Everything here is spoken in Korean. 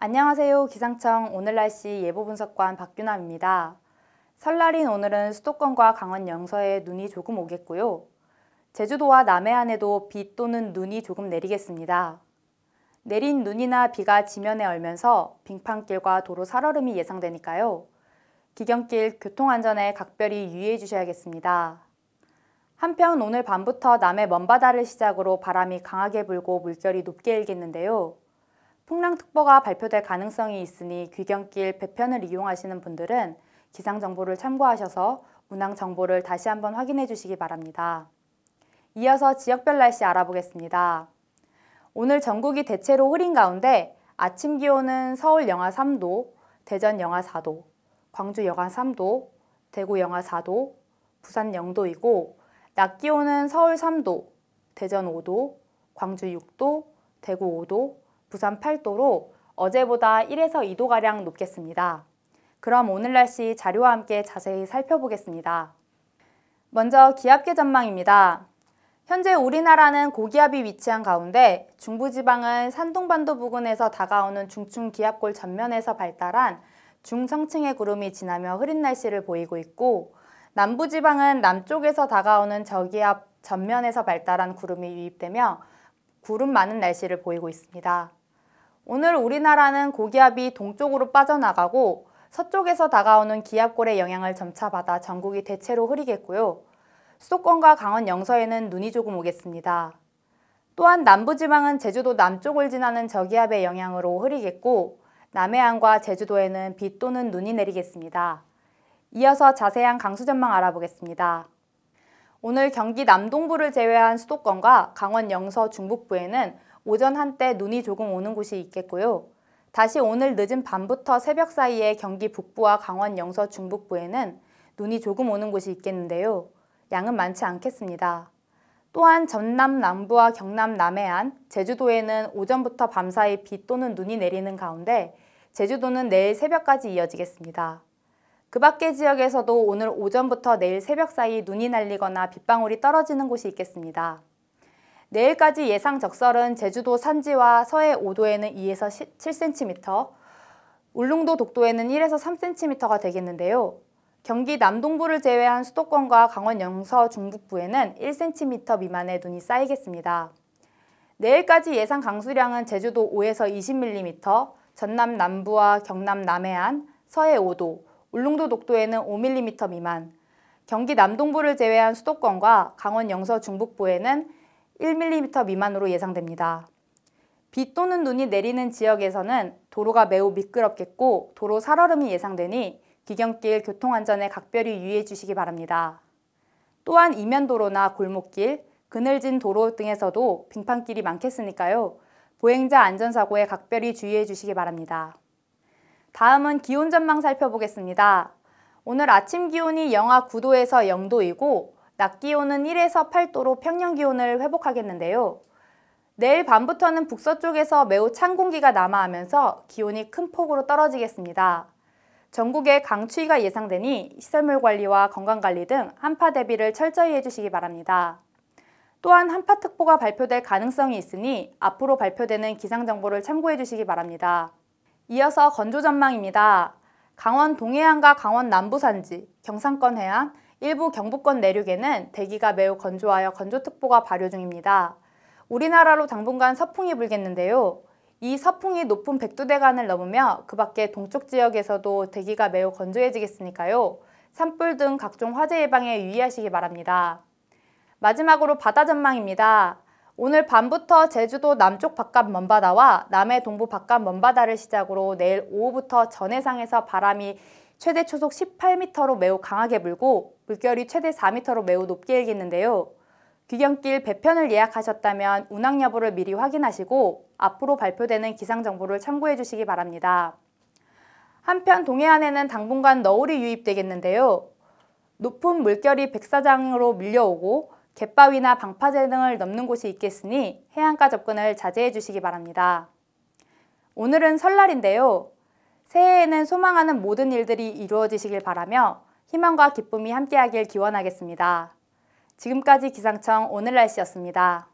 안녕하세요. 기상청 오늘 날씨 예보 분석관 박규남입니다. 설날인 오늘은 수도권과 강원 영서에 눈이 조금 오겠고요. 제주도와 남해안에도 비 또는 눈이 조금 내리겠습니다. 내린 눈이나 비가 지면에 얼면서 빙판길과 도로 살얼음이 예상되니까요. 기경길 교통안전에 각별히 유의해 주셔야겠습니다. 한편 오늘 밤부터 남해 먼바다를 시작으로 바람이 강하게 불고 물결이 높게 일겠는데요. 풍랑특보가 발표될 가능성이 있으니 귀경길 배편을 이용하시는 분들은 기상 정보를 참고하셔서 운항 정보를 다시 한번 확인해 주시기 바랍니다. 이어서 지역별 날씨 알아보겠습니다. 오늘 전국이 대체로 흐린 가운데 아침 기온은 서울 영하 3도, 대전 영하 4도, 광주 영하 3도, 대구 영하 4도, 부산 0도이고 낮 기온은 서울 3도, 대전 5도, 광주 6도, 대구 5도, 부산 8도로 어제보다 1에서 2도가량 높겠습니다. 그럼 오늘 날씨 자료와 함께 자세히 살펴보겠습니다. 먼저 기압계 전망입니다. 현재 우리나라는 고기압이 위치한 가운데 중부지방은 산동반도 부근에서 다가오는 중충기압골 전면에서 발달한 중성층의 구름이 지나며 흐린 날씨를 보이고 있고 남부지방은 남쪽에서 다가오는 저기압 전면에서 발달한 구름이 유입되며 구름 많은 날씨를 보이고 있습니다. 오늘 우리나라는 고기압이 동쪽으로 빠져나가고 서쪽에서 다가오는 기압골의 영향을 점차 받아 전국이 대체로 흐리겠고요. 수도권과 강원 영서에는 눈이 조금 오겠습니다. 또한 남부지방은 제주도 남쪽을 지나는 저기압의 영향으로 흐리겠고 남해안과 제주도에는 비 또는 눈이 내리겠습니다. 이어서 자세한 강수 전망 알아보겠습니다. 오늘 경기 남동부를 제외한 수도권과 강원 영서 중북부에는 오전 한때 눈이 조금 오는 곳이 있겠고요. 다시 오늘 늦은 밤부터 새벽 사이에 경기 북부와 강원 영서 중북부에는 눈이 조금 오는 곳이 있겠는데요. 양은 많지 않겠습니다. 또한 전남 남부와 경남 남해안, 제주도에는 오전부터 밤사이 비 또는 눈이 내리는 가운데 제주도는 내일 새벽까지 이어지겠습니다. 그 밖의 지역에서도 오늘 오전부터 내일 새벽 사이 눈이 날리거나 빗방울이 떨어지는 곳이 있겠습니다. 내일까지 예상 적설은 제주도 산지와 서해 5도에는 2에서 7cm, 울릉도 독도에는 1에서 3cm가 되겠는데요. 경기 남동부를 제외한 수도권과 강원 영서 중북부에는 1cm 미만의 눈이 쌓이겠습니다. 내일까지 예상 강수량은 제주도 5에서 20mm, 전남 남부와 경남 남해안, 서해 5도, 울릉도 독도에는 5mm 미만, 경기 남동부를 제외한 수도권과 강원 영서 중북부에는 1mm 미만으로 예상됩니다. 비 또는 눈이 내리는 지역에서는 도로가 매우 미끄럽겠고 도로 살얼음이 예상되니 기경길 교통안전에 각별히 유의해 주시기 바랍니다. 또한 이면도로나 골목길, 그늘진 도로 등에서도 빙판길이 많겠으니까요. 보행자 안전사고에 각별히 주의해 주시기 바랍니다. 다음은 기온 전망 살펴보겠습니다. 오늘 아침 기온이 영하 9도에서 0도이고 낮 기온은 1에서 8도로 평년 기온을 회복하겠는데요. 내일 밤부터는 북서쪽에서 매우 찬 공기가 남하하면서 기온이 큰 폭으로 떨어지겠습니다. 전국에 강추위가 예상되니 시설물 관리와 건강관리 등 한파 대비를 철저히 해주시기 바랍니다. 또한 한파특보가 발표될 가능성이 있으니 앞으로 발표되는 기상정보를 참고해 주시기 바랍니다. 이어서 건조 전망입니다. 강원 동해안과 강원 남부 산지, 경상권 해안, 일부 경북권 내륙에는 대기가 매우 건조하여 건조특보가 발효 중입니다. 우리나라로 당분간 서풍이 불겠는데요. 이 서풍이 높은 백두대간을 넘으며 그 밖에 동쪽 지역에서도 대기가 매우 건조해지겠으니까요. 산불 등 각종 화재 예방에 유의하시기 바랍니다. 마지막으로 바다 전망입니다. 오늘 밤부터 제주도 남쪽 바깥 먼바다와 남해 동부 바깥 먼바다를 시작으로 내일 오후부터 전해상에서 바람이 최대 초속 18m로 매우 강하게 불고 물결이 최대 4m로 매우 높게 일겠는데요. 귀경길 배편을 예약하셨다면 운항 여부를 미리 확인하시고 앞으로 발표되는 기상 정보를 참고해 주시기 바랍니다. 한편 동해안에는 당분간 너울이 유입되겠는데요. 높은 물결이 백사장으로 밀려오고 갯바위나 방파제 등을 넘는 곳이 있겠으니 해안가 접근을 자제해 주시기 바랍니다. 오늘은 설날인데요. 새해에는 소망하는 모든 일들이 이루어지시길 바라며 희망과 기쁨이 함께하길 기원하겠습니다. 지금까지 기상청 오늘 날씨였습니다.